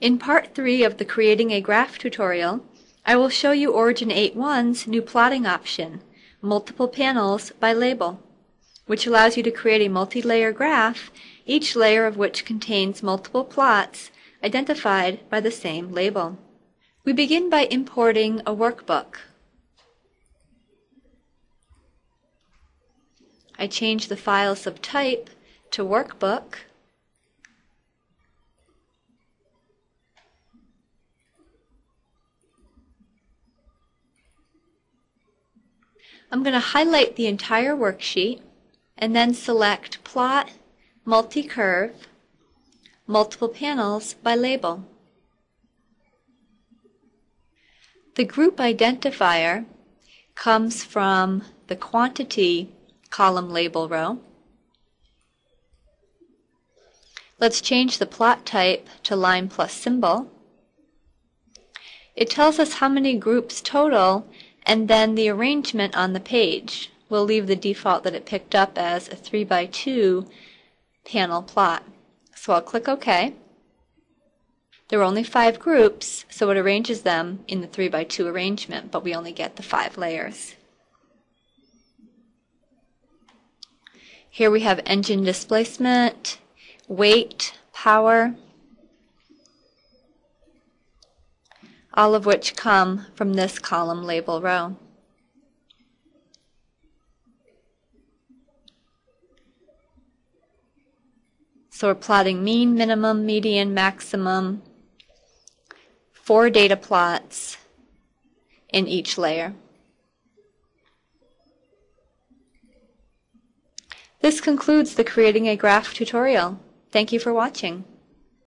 In part 3 of the Creating a Graph tutorial, I will show you Origin 8.1's new plotting option, Multiple Panels by Label, which allows you to create a multi-layer graph, each layer of which contains multiple plots identified by the same label. We begin by importing a workbook. I change the file subtype to workbook I'm going to highlight the entire worksheet and then select Plot, Multi-Curve, Multiple Panels by Label. The group identifier comes from the Quantity column label row. Let's change the plot type to line plus symbol. It tells us how many groups total and then the arrangement on the page. We'll leave the default that it picked up as a 3 by 2 panel plot. So I'll click OK. There are only five groups, so it arranges them in the 3 by 2 arrangement, but we only get the five layers. Here we have engine displacement, weight, power, all of which come from this column label row. So we're plotting mean, minimum, median, maximum, four data plots in each layer. This concludes the Creating a Graph tutorial. Thank you for watching.